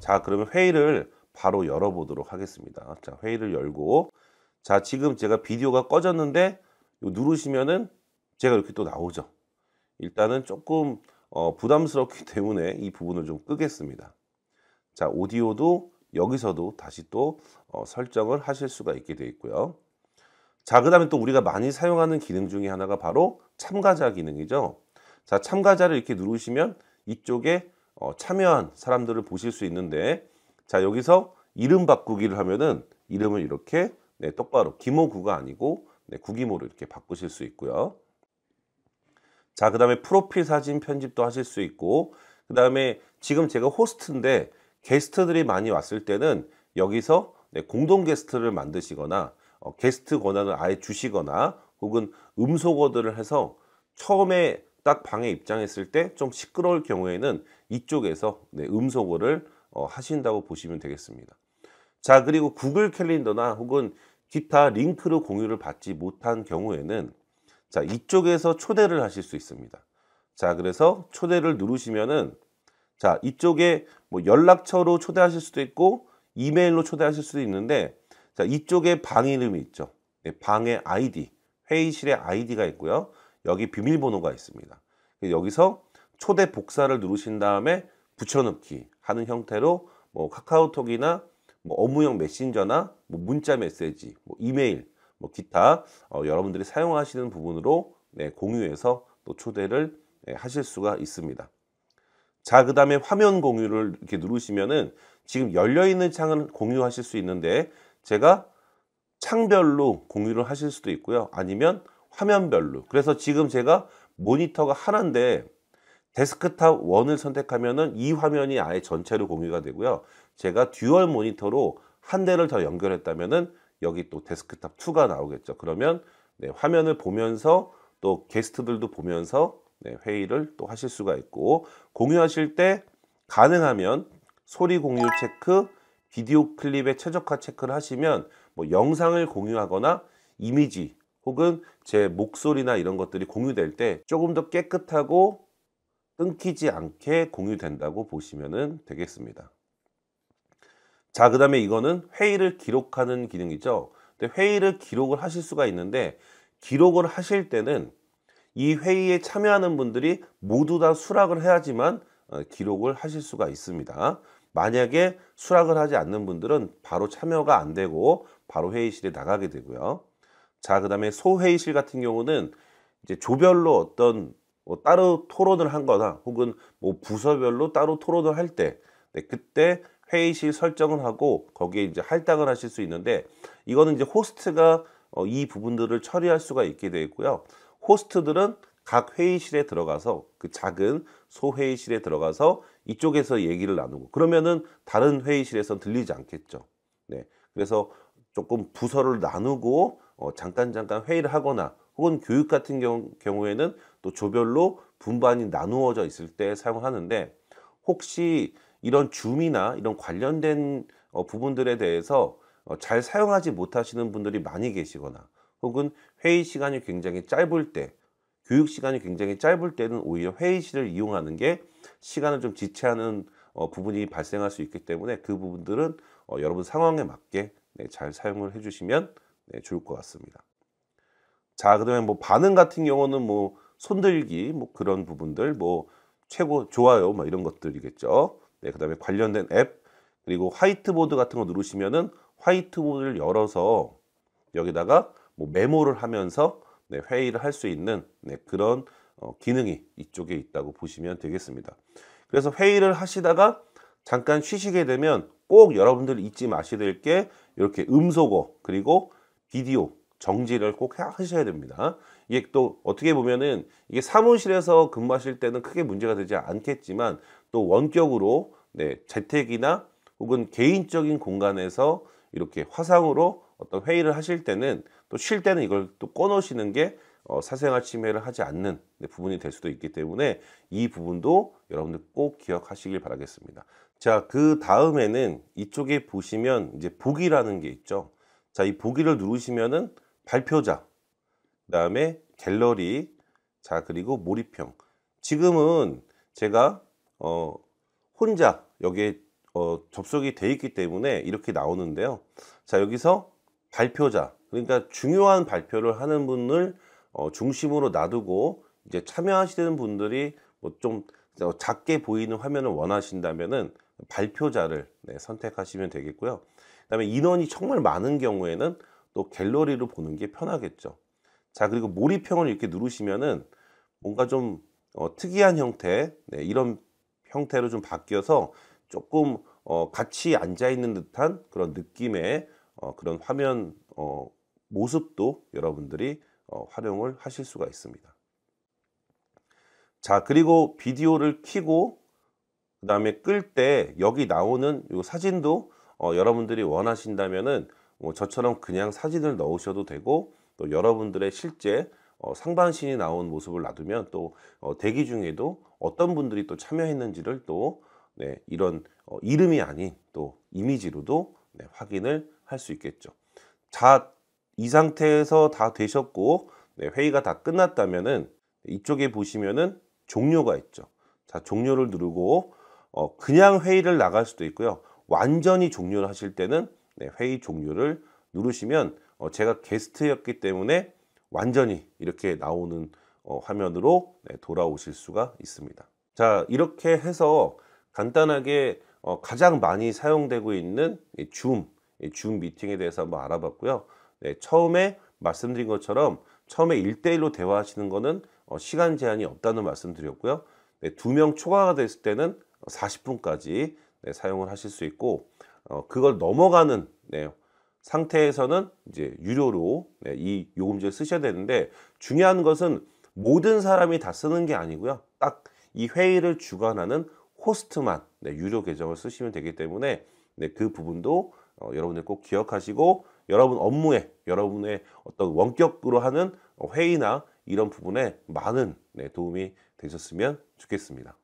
자, 그러면 회의를 바로 열어보도록 하겠습니다. 자, 회의를 열고 자, 지금 제가 비디오가 꺼졌는데 누르시면은 제가 이렇게 또 나오죠. 일단은 조금 어, 부담스럽기 때문에 이 부분을 좀 끄겠습니다. 자, 오디오도 여기서도 다시 또 어, 설정을 하실 수가 있게 되어 있고요. 자, 그 다음에 또 우리가 많이 사용하는 기능 중에 하나가 바로 참가자 기능이죠. 자, 참가자를 이렇게 누르시면 이쪽에 어, 참여한 사람들을 보실 수 있는데 자, 여기서 이름 바꾸기를 하면은 이름을 이렇게 네, 똑바로 기모구가 아니고 네, 구기모로 이렇게 바꾸실 수 있고요. 자, 그 다음에 프로필 사진 편집도 하실 수 있고 그 다음에 지금 제가 호스트인데 게스트들이 많이 왔을 때는 여기서 네, 공동 게스트를 만드시거나 어, 게스트 권한을 아예 주시거나 혹은 음소거들을 해서 처음에 딱 방에 입장했을 때 좀 시끄러울 경우에는 이쪽에서 네, 음소거를 어, 하신다고 보시면 되겠습니다. 자 그리고 구글 캘린더나 혹은 기타 링크로 공유를 받지 못한 경우에는 자 이쪽에서 초대를 하실 수 있습니다. 자 그래서 초대를 누르시면은 자 이쪽에 뭐 연락처로 초대하실 수도 있고 이메일로 초대하실 수도 있는데 자 이쪽에 방 이름이 있죠. 네, 방의 아이디 회의실의 아이디가 있고요. 여기 비밀번호가 있습니다. 여기서 초대 복사를 누르신 다음에 붙여넣기 하는 형태로 뭐 카카오톡이나 뭐 업무용 메신저나 뭐 문자 메시지, 뭐 이메일, 뭐 기타 어, 여러분들이 사용하시는 부분으로 네, 공유해서 또 초대를 네, 하실 수가 있습니다. 자, 그 다음에 화면 공유를 이렇게 누르시면은 지금 열려있는 창을 공유하실 수 있는데 제가 창별로 공유를 하실 수도 있고요. 아니면 화면별로. 그래서 지금 제가 모니터가 하나인데 데스크탑 1을 선택하면은 이 화면이 아예 전체로 공유가 되고요. 제가 dual 모니터로 한 대를 더 연결했다면은 여기 또 데스크탑 2가 나오겠죠. 그러면 네, 화면을 보면서 또 게스트들도 보면서 네, 회의를 또 하실 수가 있고 공유하실 때 가능하면 소리 공유 체크, 비디오 클립의 최적화 체크를 하시면 뭐 영상을 공유하거나 이미지 혹은 제 목소리나 이런 것들이 공유될 때 조금 더 깨끗하고 끊기지 않게 공유된다고 보시면 되겠습니다. 자, 그 다음에 이거는 회의를 기록하는 기능이죠. 근데 회의를 기록을 하실 수가 있는데 기록을 하실 때는 이 회의에 참여하는 분들이 모두 다 수락을 해야지만 어, 기록을 하실 수가 있습니다. 만약에 수락을 하지 않는 분들은 바로 참여가 안 되고 바로 회의실에 나가게 되고요. 자, 그 다음에 소회의실 같은 경우는 이제 조별로 어떤 뭐 따로 토론을 한 거나 혹은 뭐 부서별로 따로 토론을 할때 네, 그때 회의실 설정을 하고 거기에 이제 할당을 하실 수 있는데 이거는 이제 호스트가 어, 이 부분들을 처리할 수가 있게 되어 있고요. 호스트들은 각 회의실에 들어가서 그 작은 소회의실에 들어가서 이쪽에서 얘기를 나누고 그러면은 다른 회의실에선 들리지 않겠죠. 네. 그래서 조금 부서를 나누고 어, 잠깐 잠깐 회의를 하거나 혹은 교육 같은 경우, 경우에는 또 조별로 분반이 나누어져 있을 때 사용하는데 혹시 이런 줌이나 이런 관련된 어, 부분들에 대해서 어, 잘 사용하지 못하시는 분들이 많이 계시거나 혹은 회의 시간이 굉장히 짧을 때 교육 시간이 굉장히 짧을 때는 오히려 회의실을 이용하는 게 시간을 좀 지체하는 어, 부분이 발생할 수 있기 때문에 그 부분들은 어, 여러분 상황에 맞게 네, 잘 사용을 해주시면 네, 좋을 것 같습니다. 자, 그다음에 뭐 반응 같은 경우는 뭐 손들기 뭐 그런 부분들 뭐 최고 좋아요 뭐 이런 것들이겠죠. 네, 그다음에 관련된 앱 그리고 화이트보드 같은 거 누르시면은 화이트보드를 열어서 여기다가 뭐 메모를 하면서 네, 회의를 할 수 있는 네, 그런 어, 기능이 이쪽에 있다고 보시면 되겠습니다. 그래서 회의를 하시다가 잠깐 쉬시게 되면 꼭 여러분들 잊지 마셔야 될 게 이렇게 음소거 그리고 비디오 정지를 꼭 하셔야 됩니다. 이게 또 어떻게 보면은 이게 사무실에서 근무하실 때는 크게 문제가 되지 않겠지만 또 원격으로 네, 재택이나 혹은 개인적인 공간에서 이렇게 화상으로 어떤 회의를 하실 때는 또 쉴 때는 이걸 또 꺼놓으시는 게 어, 사생활 침해를 하지 않는 네, 부분이 될 수도 있기 때문에 이 부분도 여러분들 꼭 기억하시길 바라겠습니다. 자, 그 다음에는 이쪽에 보시면 이제 보기라는 게 있죠. 자, 이 보기를 누르시면은 발표자, 그 다음에 갤러리, 자, 그리고 몰입형. 지금은 제가, 어, 혼자 여기에 어, 접속이 돼 있기 때문에 이렇게 나오는데요. 자, 여기서 발표자, 그러니까 중요한 발표를 하는 분을 어, 중심으로 놔두고 이제 참여하시는 분들이 뭐 좀 작게 보이는 화면을 원하신다면은 발표자를 네, 선택하시면 되겠고요. 그다음에 인원이 정말 많은 경우에는 또 갤러리로 보는 게 편하겠죠. 자, 그리고 몰입형을 이렇게 누르시면은 뭔가 좀 어, 특이한 형태, 네, 이런 형태로 좀 바뀌어서 조금 어, 같이 앉아 있는 듯한 그런 느낌의 어, 그런 화면 어, 모습도 여러분들이 어, 활용을 하실 수가 있습니다. 자, 그리고 비디오를 켜고 그 다음에 끌 때 여기 나오는 이 사진도 어, 여러분들이 원하신다면은 뭐 저처럼 그냥 사진을 넣으셔도 되고 또 여러분들의 실제 어, 상반신이 나온 모습을 놔두면 또 어, 대기 중에도 어떤 분들이 또 참여했는지를 또 네, 이런 어, 이름이 아닌 또 이미지로도 네, 확인을 할 수 있겠죠. 자, 이 상태에서 다 되셨고 네, 회의가 다 끝났다면은 이쪽에 보시면은 종료가 있죠. 자, 종료를 누르고 어, 그냥 회의를 나갈 수도 있고요. 완전히 종료를 하실 때는 네, 회의 종료를 누르시면 어, 제가 게스트였기 때문에 완전히 이렇게 나오는 어, 화면으로 네, 돌아오실 수가 있습니다. 자, 이렇게 해서 간단하게 어, 가장 많이 사용되고 있는 이 줌, 이 줌 미팅에 대해서 한번 알아봤고요. 네, 처음에 말씀드린 것처럼 처음에 1대1로 대화하시는 거는 어, 시간 제한이 없다는 말씀 드렸고요. 네, 두명 초과가 됐을 때는 40분까지 네, 사용을 하실 수 있고 어, 그걸 넘어가는 네, 상태에서는 이제 유료로 네, 이 요금제를 쓰셔야 되는데 중요한 것은 모든 사람이 다 쓰는 게 아니고요. 딱 이 회의를 주관하는 호스트만 네, 유료 계정을 쓰시면 되기 때문에 네, 그 부분도 어, 여러분들 꼭 기억하시고 여러분 업무에 여러분의 어떤 원격으로 하는 회의나 이런 부분에 많은 네, 도움이 되셨으면 좋겠습니다.